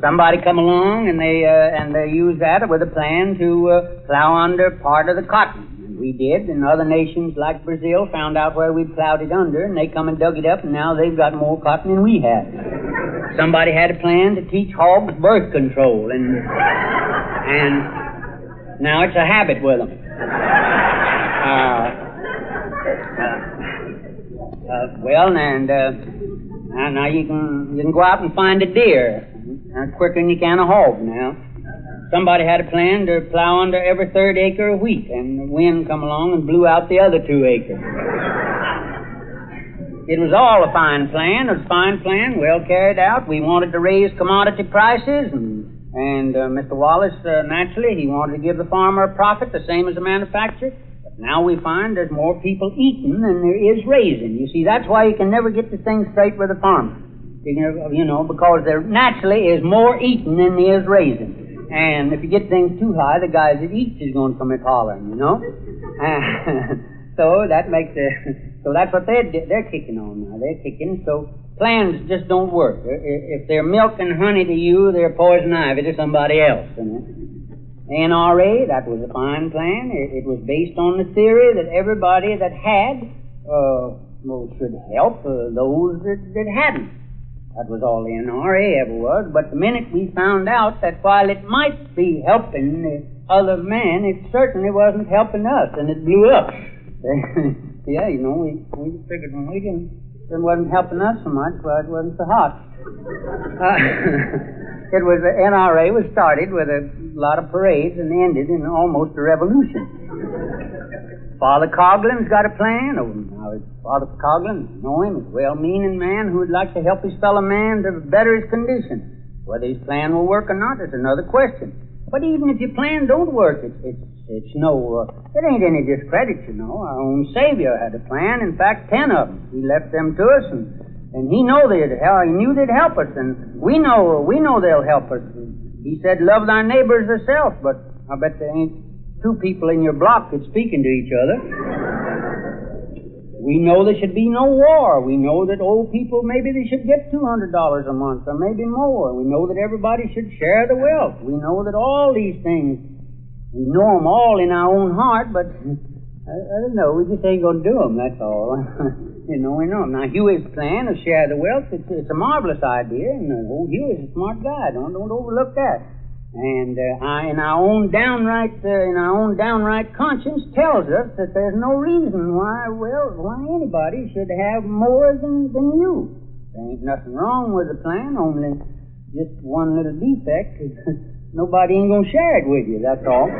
Somebody come along and they uh, and they used that with a plan to uh, plow under part of the cotton. And we did, and other nations like Brazil found out where we plowed it under, and they come and dug it up, and now they've got more cotton than we had. Somebody had a plan to teach hogs birth control, and and now it's a habit with them. Uh, uh, uh, well, and uh, now, now you can you can go out and find a deer quicker than you can a hog now. Somebody had a plan to plow under every third acre of wheat, and the wind come along and blew out the other two acres. It was all a fine plan. It was a fine plan, well carried out. We wanted to raise commodity prices, and and uh, Mr. Wallace, uh, naturally, he wanted to give the farmer a profit, the same as the manufacturer. But now we find there's more people eating than there is raising. You see, that's why you can never get the thing straight with the farmer. You know, because there naturally is more eating than there is raising. And if you get things too high, the guys that eat is going to come in hollering, you know. so that makes the so that's what they're they're kicking on now. They're kicking. So plans just don't work. If they're milk and honey to you, they're poison ivy to somebody else. NRA, that was a fine plan. It, it, was based on the theory that everybody that had uh, well, should help uh, those that, that hadn't. That was all the NRA ever was. But the minute we found out that while it might be helping the other man, it certainly wasn't helping us, and it blew up. yeah, you know, we, we figured when we didn't, it wasn't helping us so much, well, it wasn't so hot. Uh, it was the NRA was started with a lot of parades and ended in almost a revolution. Father Coughlin's got a plan. Father Coughlin, know him, well-meaning man who would like to help his fellow man to better his condition. Whether his plan will work or not is another question. But even if your plan don't work, it's it's it's no uh, it ain't any discredit, you know. Our own Savior had a plan. In fact, ten of them. He left them to us, and and He know they'd help. He knew they'd help us, and we know we know they'll help us. He said, "Love thy neighbors as thyself." But I bet there ain't two people in your block that's speaking to each other. We know there should be no war. We know that old people maybe they should get two hundred dollars a month or maybe more. We know that everybody should share the wealth. We know that all these things we know them all in our own heart, but I, I don't know. We just ain't going to do them. That's all. you know, we know them. Now Huey's plan to share the wealth. It's, it's a marvelous idea, and uh, old Huey's a smart guy. Don't don't overlook that. And uh, I, in our own downright, uh, in our own downright conscience, tells us that there's no reason why, well, why anybody should have more than than you. There ain't nothing wrong with the plan, only just one little defect. Nobody ain't gonna share it with you. That's all.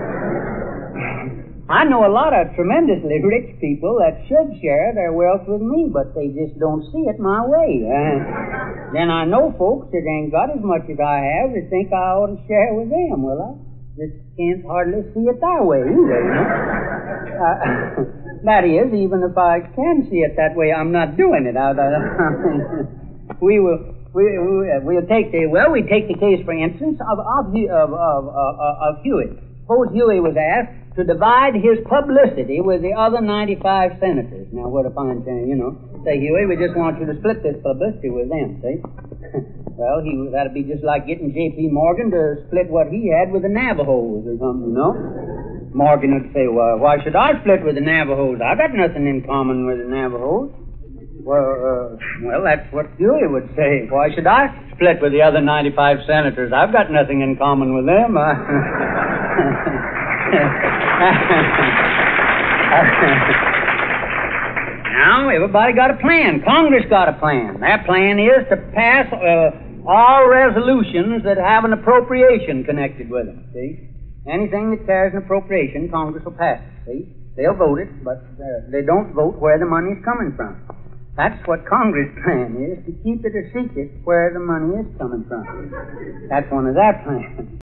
I know a lot of tremendously rich people that should share their wealth with me, but they just don't see it my way. Uh, then I know folks that ain't got as much as I have that think I ought to share with them. Well, I just can't hardly see it that way either. You know? uh, that is, even if I can see it that way, I'm not doing it. I, I, we will. We, we, we'll take the well. We take the case, for instance, of of of of, of, of Huey. Suppose Huey was asked to divide his publicity with the other 95 senators. Now, what a fine thing, you know. Say, Huey, we just want you to split this publicity with them, see? well, he that'd be just like getting J.P. Morgan to split what he had with the Navajos or something, you know? Morgan would say, well, why should I split with the Navajos? I've got nothing in common with the Navajos. Well, uh, well, that's what Huey would say. Why should I split with the other 95 senators? I've got nothing in common with them. now, everybody got a plan. Congress got a plan. That plan is to pass uh, all resolutions that have an appropriation connected with them. See? Anything that carries an appropriation, Congress will pass. See? They'll vote it, but uh, they don't vote where the money's coming from. That's what Congress' plan is, to keep it a secret where the money is coming from. That's one of their plans.